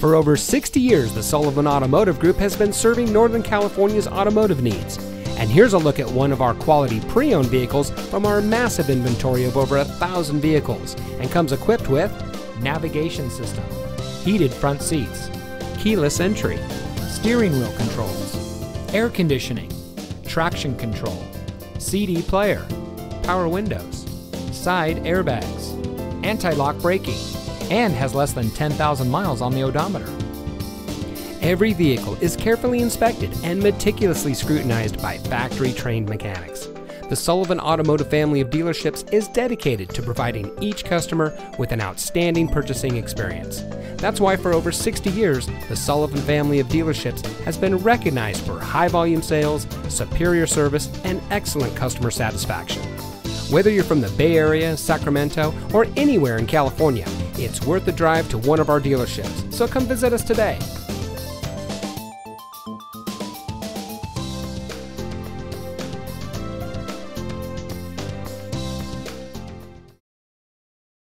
For over 60 years, the Sullivan Automotive Group has been serving Northern California's automotive needs. And here's a look at one of our quality pre owned vehicles from our massive inventory of over a thousand vehicles and comes equipped with navigation system, heated front seats, keyless entry, steering wheel controls, air conditioning, traction control, CD player, power windows, side airbags, anti lock braking, and has less than 10,000 miles on the odometer. Every vehicle is carefully inspected and meticulously scrutinized by factory trained mechanics. The Sullivan Automotive family of dealerships is dedicated to providing each customer with an outstanding purchasing experience. That's why for over 60 years, the Sullivan family of dealerships has been recognized for high volume sales, superior service, and excellent customer satisfaction. Whether you're from the Bay Area, Sacramento, or anywhere in California, it's worth the drive to one of our dealerships. So come visit us today.